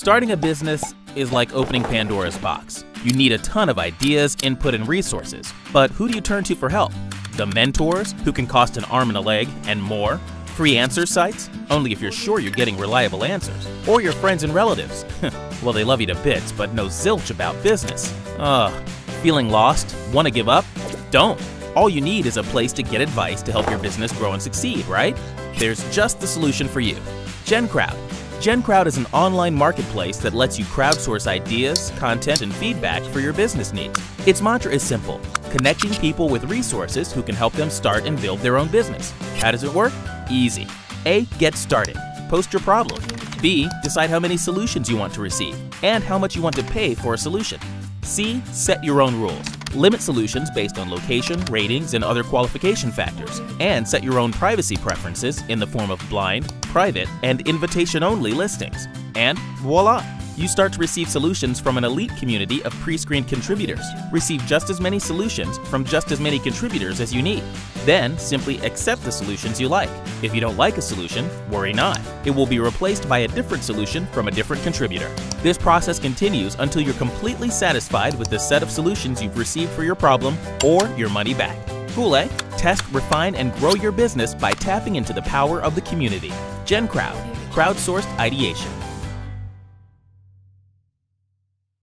Starting a business is like opening Pandora's box. You need a ton of ideas, input, and resources. But who do you turn to for help? The mentors, who can cost an arm and a leg, and more? Free answer sites? Only if you're sure you're getting reliable answers. Or your friends and relatives? well, they love you to bits, but know zilch about business. Ugh. Feeling lost? Want to give up? Don't. All you need is a place to get advice to help your business grow and succeed, right? There's just the solution for you. GenCrowd. GenCrowd is an online marketplace that lets you crowdsource ideas, content, and feedback for your business needs. Its mantra is simple connecting people with resources who can help them start and build their own business. How does it work? Easy. A. Get started. Post your problem. B. Decide how many solutions you want to receive and how much you want to pay for a solution. C. Set your own rules. Limit solutions based on location, ratings, and other qualification factors, and set your own privacy preferences in the form of blind, private, and invitation-only listings. And voila! You start to receive solutions from an elite community of pre-screened contributors. Receive just as many solutions from just as many contributors as you need. Then, simply accept the solutions you like. If you don't like a solution, worry not. It will be replaced by a different solution from a different contributor. This process continues until you're completely satisfied with the set of solutions you've received for your problem or your money back. Cool, eh? Test, refine, and grow your business by tapping into the power of the community. GenCrowd, crowdsourced ideation.